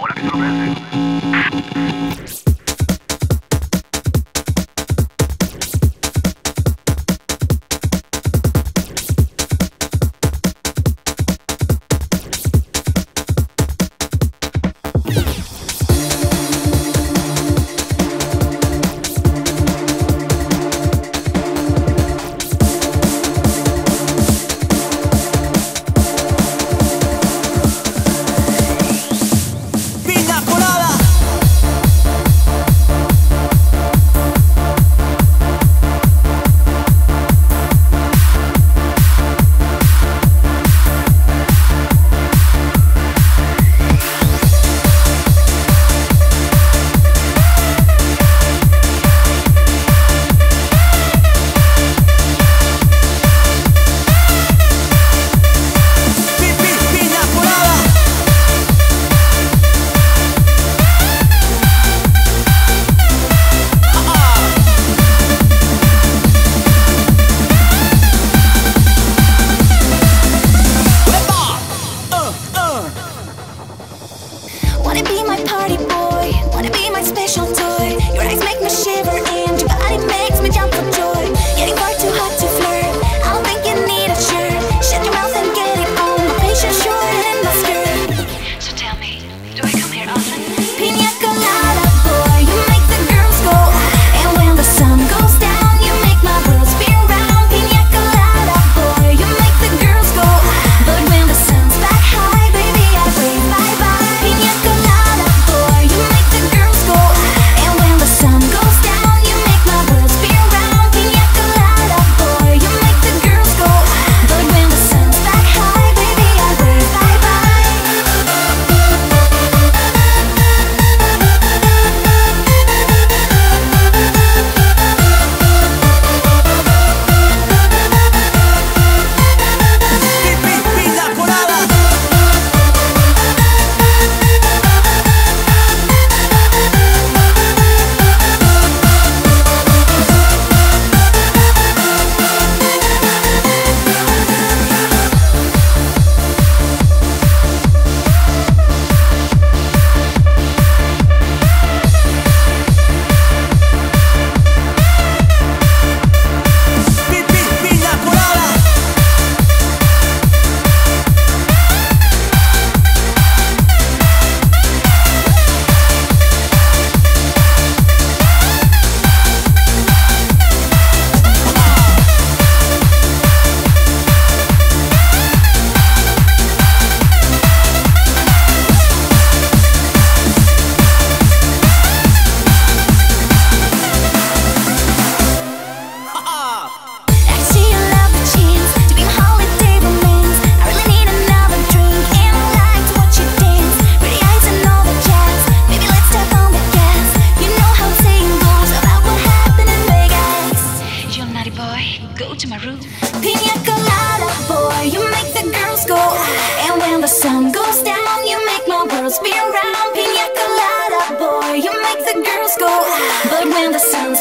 Hola, que sorprende. Maru. Pina colada, boy, you make the girls go. And when the sun goes down, you make my world spin round. Pina colada, boy, you make the girls go. But when the sun's